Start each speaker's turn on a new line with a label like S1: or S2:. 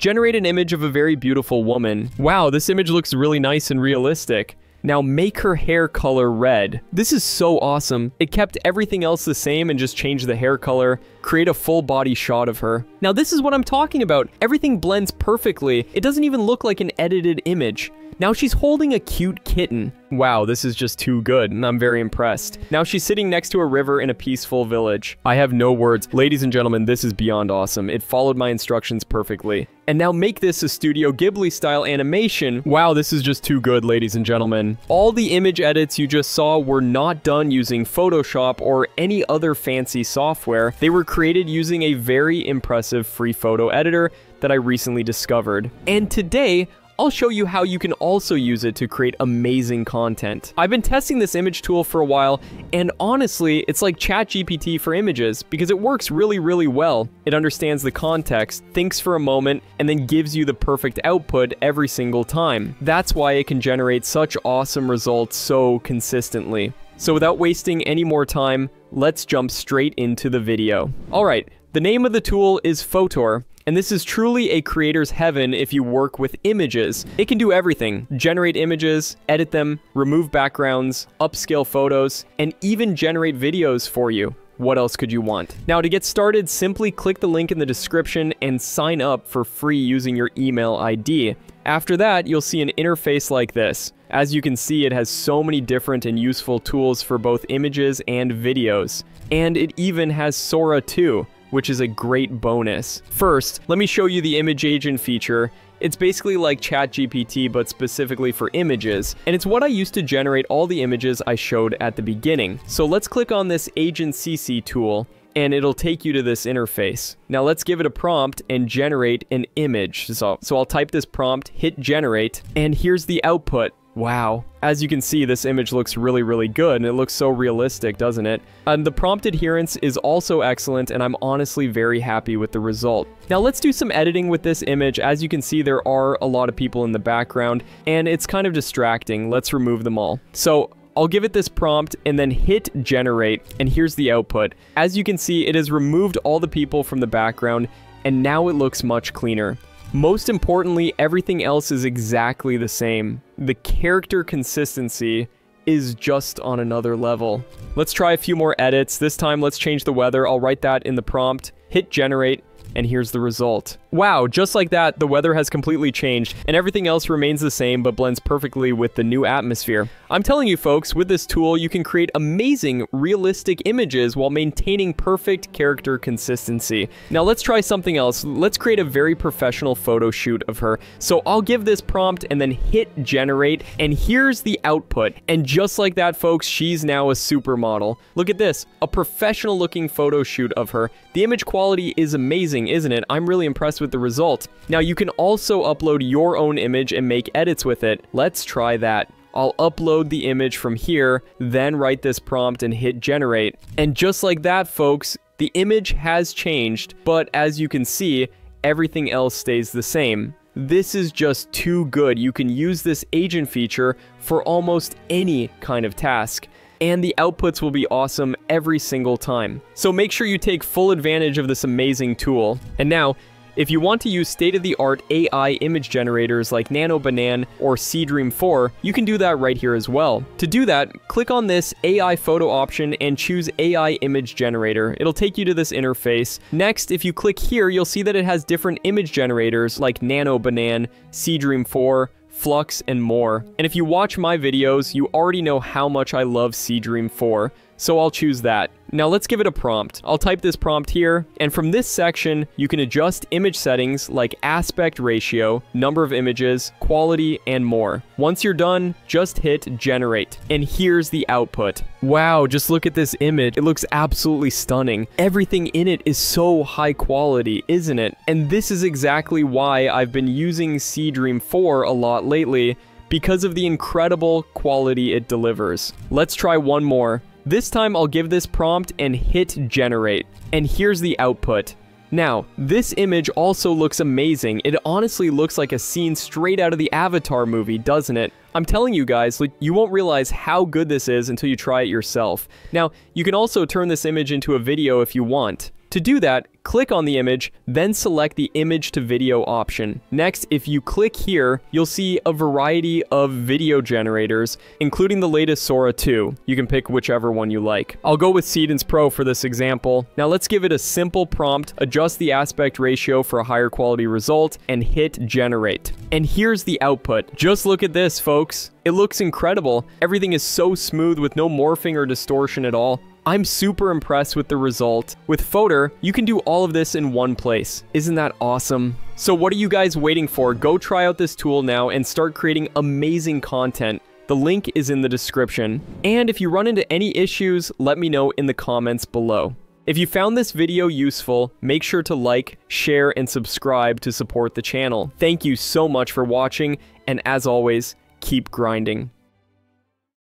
S1: Generate an image of a very beautiful woman. Wow, this image looks really nice and realistic. Now make her hair color red. This is so awesome. It kept everything else the same and just changed the hair color. Create a full body shot of her. Now this is what I'm talking about. Everything blends perfectly. It doesn't even look like an edited image. Now she's holding a cute kitten. Wow, this is just too good, and I'm very impressed. Now she's sitting next to a river in a peaceful village. I have no words. Ladies and gentlemen, this is beyond awesome. It followed my instructions perfectly. And now make this a Studio Ghibli style animation. Wow, this is just too good, ladies and gentlemen. All the image edits you just saw were not done using Photoshop or any other fancy software. They were created using a very impressive free photo editor that I recently discovered. And today, I'll show you how you can also use it to create amazing content. I've been testing this image tool for a while, and honestly, it's like ChatGPT for images because it works really, really well. It understands the context, thinks for a moment, and then gives you the perfect output every single time. That's why it can generate such awesome results so consistently. So without wasting any more time, let's jump straight into the video. Alright, the name of the tool is Fotor, and this is truly a creator's heaven if you work with images. It can do everything generate images, edit them, remove backgrounds, upscale photos, and even generate videos for you. What else could you want? Now, to get started, simply click the link in the description and sign up for free using your email ID. After that, you'll see an interface like this. As you can see, it has so many different and useful tools for both images and videos. And it even has Sora 2 which is a great bonus. First, let me show you the image agent feature. It's basically like ChatGPT, but specifically for images, and it's what I used to generate all the images I showed at the beginning. So let's click on this Agent CC tool, and it'll take you to this interface. Now let's give it a prompt and generate an image. So, so I'll type this prompt, hit generate, and here's the output. Wow. As you can see, this image looks really, really good, and it looks so realistic, doesn't it? And the prompt adherence is also excellent, and I'm honestly very happy with the result. Now let's do some editing with this image. As you can see, there are a lot of people in the background, and it's kind of distracting. Let's remove them all. So I'll give it this prompt and then hit generate, and here's the output. As you can see, it has removed all the people from the background, and now it looks much cleaner. Most importantly, everything else is exactly the same. The character consistency is just on another level. Let's try a few more edits. This time, let's change the weather. I'll write that in the prompt, hit generate, and here's the result. Wow, just like that, the weather has completely changed, and everything else remains the same but blends perfectly with the new atmosphere. I'm telling you folks, with this tool, you can create amazing, realistic images while maintaining perfect character consistency. Now let's try something else. Let's create a very professional photo shoot of her. So I'll give this prompt and then hit generate, and here's the output. And just like that, folks, she's now a supermodel. Look at this, a professional looking photo shoot of her. The image quality is amazing, isn't it? I'm really impressed with the result. Now you can also upload your own image and make edits with it. Let's try that. I'll upload the image from here, then write this prompt and hit generate. And just like that, folks, the image has changed, but as you can see, everything else stays the same. This is just too good. You can use this agent feature for almost any kind of task and the outputs will be awesome every single time. So make sure you take full advantage of this amazing tool. And now, if you want to use state-of-the-art AI image generators like Nano Banana or Seedream 4, you can do that right here as well. To do that, click on this AI photo option and choose AI image generator. It'll take you to this interface. Next, if you click here, you'll see that it has different image generators like Nano Banana, Seedream 4, Flux, and more. And if you watch my videos, you already know how much I love Seedream 4, so I'll choose that. Now let's give it a prompt. I'll type this prompt here, and from this section, you can adjust image settings like aspect ratio, number of images, quality, and more. Once you're done, just hit generate. And here's the output. Wow, just look at this image. It looks absolutely stunning. Everything in it is so high quality, isn't it? And this is exactly why I've been using Seedream 4 a lot lately, because of the incredible quality it delivers. Let's try one more. This time I'll give this prompt and hit generate. And here's the output. Now, this image also looks amazing. It honestly looks like a scene straight out of the Avatar movie, doesn't it? I'm telling you guys, like, you won't realize how good this is until you try it yourself. Now, you can also turn this image into a video if you want. To do that, click on the image, then select the image to video option. Next, if you click here, you'll see a variety of video generators, including the latest Sora 2. You can pick whichever one you like. I'll go with Seedance Pro for this example. Now let's give it a simple prompt, adjust the aspect ratio for a higher quality result, and hit generate. And here's the output. Just look at this, folks. It looks incredible. Everything is so smooth with no morphing or distortion at all. I'm super impressed with the result. With Fotor, you can do all of this in one place. Isn't that awesome? So what are you guys waiting for? Go try out this tool now and start creating amazing content. The link is in the description. And if you run into any issues, let me know in the comments below. If you found this video useful, make sure to like, share, and subscribe to support the channel. Thank you so much for watching, and as always, keep grinding.